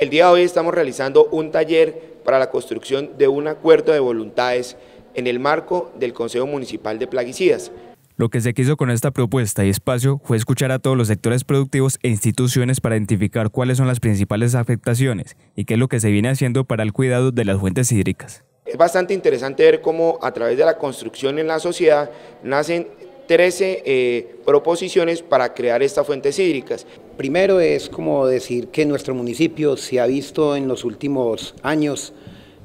El día de hoy estamos realizando un taller para la construcción de un acuerdo de voluntades en el marco del Consejo Municipal de Plaguicidas. Lo que se quiso con esta propuesta y espacio fue escuchar a todos los sectores productivos e instituciones para identificar cuáles son las principales afectaciones y qué es lo que se viene haciendo para el cuidado de las fuentes hídricas. Es bastante interesante ver cómo a través de la construcción en la sociedad nacen 13 eh, proposiciones para crear estas fuentes hídricas. Primero es como decir que nuestro municipio se ha visto en los últimos años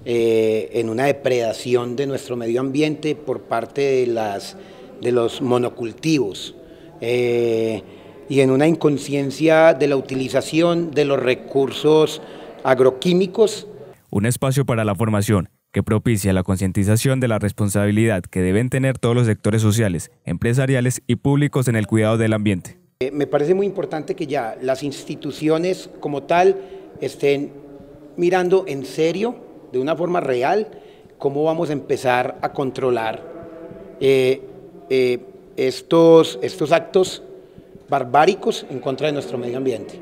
eh, en una depredación de nuestro medio ambiente por parte de las de los monocultivos eh, y en una inconsciencia de la utilización de los recursos agroquímicos. Un espacio para la formación que propicia la concientización de la responsabilidad que deben tener todos los sectores sociales, empresariales y públicos en el cuidado del ambiente. Eh, me parece muy importante que ya las instituciones como tal estén mirando en serio, de una forma real, cómo vamos a empezar a controlar eh, eh, estos, estos actos barbáricos en contra de nuestro medio ambiente.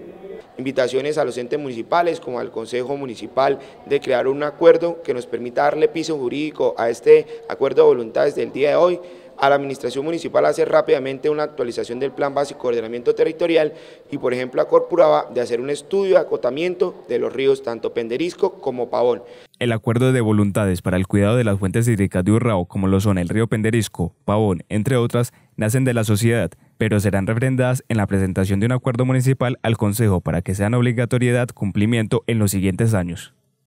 Invitaciones a los entes municipales como al Consejo Municipal de crear un acuerdo que nos permita darle piso jurídico a este acuerdo de voluntades del día de hoy a la Administración Municipal hacer rápidamente una actualización del Plan Básico de Ordenamiento Territorial y, por ejemplo, a de hacer un estudio de acotamiento de los ríos tanto Penderisco como Pavón. El acuerdo de voluntades para el cuidado de las fuentes hídricas de Urrao, como lo son el río Penderisco, Pavón, entre otras, nacen de la sociedad, pero serán refrendadas en la presentación de un acuerdo municipal al Consejo para que sean obligatoriedad cumplimiento en los siguientes años.